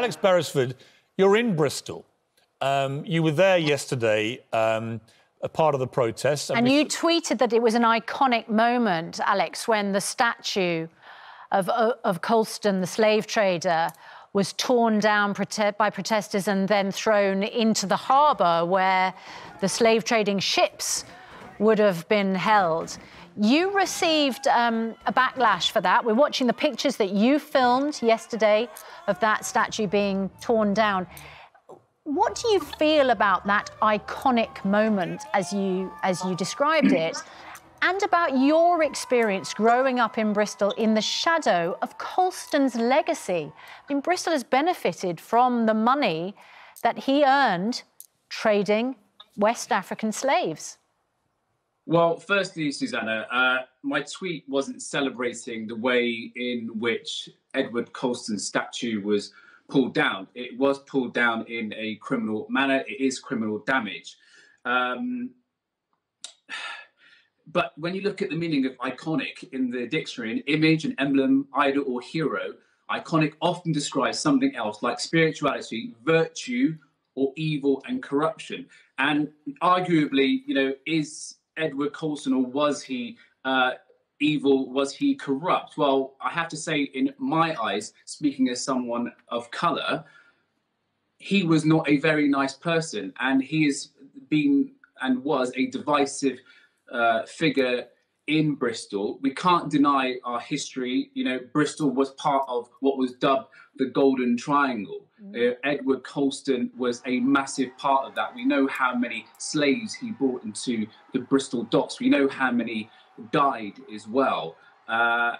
Alex Beresford, you're in Bristol. Um, you were there yesterday, um, a part of the protest. And you tweeted that it was an iconic moment, Alex, when the statue of, of Colston, the slave trader, was torn down by protesters and then thrown into the harbour where the slave trading ships would have been held. You received um, a backlash for that. We're watching the pictures that you filmed yesterday of that statue being torn down. What do you feel about that iconic moment as you as you described it? and about your experience growing up in Bristol in the shadow of Colston's legacy. I mean, Bristol has benefited from the money that he earned trading West African slaves. Well, firstly, Susanna, uh, my tweet wasn't celebrating the way in which Edward Colston's statue was pulled down. It was pulled down in a criminal manner. It is criminal damage. Um, but when you look at the meaning of iconic in the dictionary, an image, an emblem, idol, or hero, iconic often describes something else like spirituality, virtue, or evil and corruption. And arguably, you know, is Edward Colston or was he uh, evil? Was he corrupt? Well, I have to say, in my eyes, speaking as someone of color, he was not a very nice person, and he has been and was a divisive uh, figure in Bristol. We can't deny our history. You know, Bristol was part of what was dubbed the Golden Triangle. Mm. Uh, Edward Colston was a massive part of that. We know how many slaves he brought into the Bristol docks. We know how many died as well. Uh,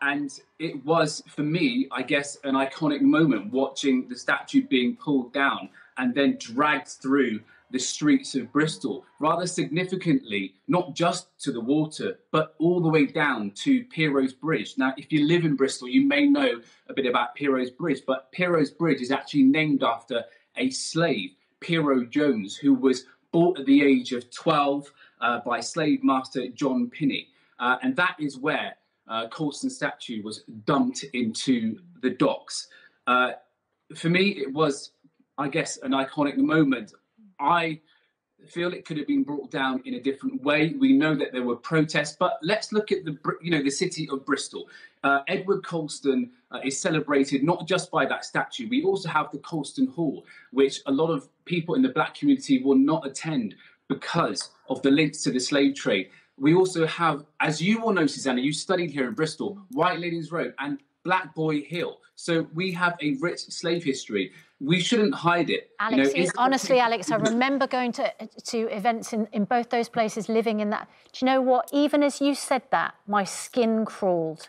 and it was, for me, I guess, an iconic moment watching the statue being pulled down and then dragged through the streets of Bristol, rather significantly, not just to the water, but all the way down to Pero's Bridge. Now, if you live in Bristol, you may know a bit about Pero's Bridge, but Pero's Bridge is actually named after a slave, Pero Jones, who was bought at the age of 12 uh, by slave master John Pinney. Uh, and that is where uh, Colston's statue was dumped into the docks. Uh, for me, it was, I guess, an iconic moment I feel it could have been brought down in a different way. We know that there were protests, but let's look at the you know the city of Bristol. Uh, Edward Colston uh, is celebrated not just by that statue. We also have the Colston Hall, which a lot of people in the black community will not attend because of the links to the slave trade. We also have, as you all know, Susanna, you studied here in Bristol, White Ladies Road and Black Boy Hill. So we have a rich slave history we shouldn't hide it. Alex, you know, honestly, Alex, I remember going to to events in, in both those places, living in that. Do you know what? Even as you said that, my skin crawled.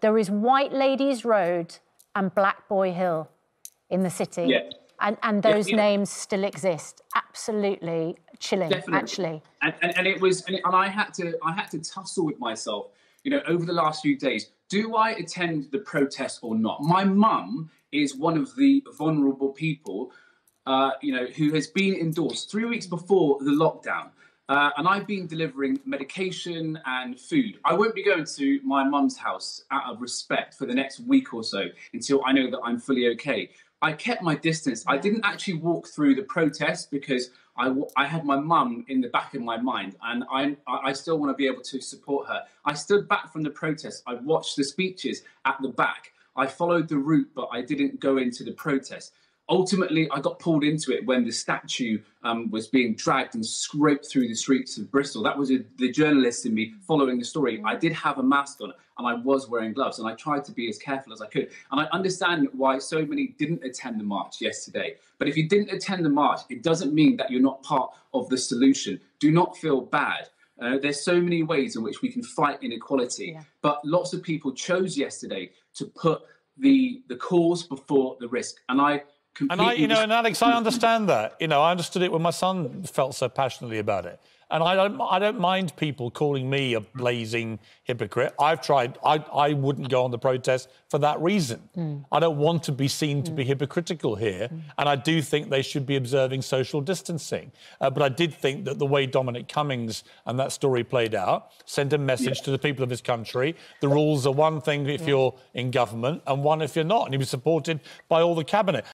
There is White Ladies Road and Black Boy Hill in the city. Yeah. And, and those yeah, yeah. names still exist. Absolutely chilling, Definitely. actually. And, and, and it was, and, it, and I had to, I had to tussle with myself, you know, over the last few days. Do I attend the protest or not? My mum is one of the vulnerable people, uh, you know, who has been indoors three weeks before the lockdown. Uh, and I've been delivering medication and food. I won't be going to my mum's house out of respect for the next week or so until I know that I'm fully okay. I kept my distance. I didn't actually walk through the protest because I, I had my mum in the back of my mind and I, I still want to be able to support her. I stood back from the protest. I watched the speeches at the back I followed the route, but I didn't go into the protest. Ultimately, I got pulled into it when the statue um, was being dragged and scraped through the streets of Bristol. That was a, the journalist in me following the story. I did have a mask on and I was wearing gloves, and I tried to be as careful as I could. And I understand why so many didn't attend the march yesterday. But if you didn't attend the march, it doesn't mean that you're not part of the solution. Do not feel bad. Uh, there's so many ways in which we can fight inequality, yeah. but lots of people chose yesterday to put the the cause before the risk, and I And I, you know, and Alex, I understand that. You know, I understood it when my son felt so passionately about it. And I don't, I don't mind people calling me a blazing hypocrite. I've tried, I, I wouldn't go on the protest for that reason. Mm. I don't want to be seen to mm. be hypocritical here. Mm. And I do think they should be observing social distancing. Uh, but I did think that the way Dominic Cummings and that story played out sent a message yeah. to the people of his country. The rules are one thing if yeah. you're in government and one if you're not. And he was supported by all the cabinet.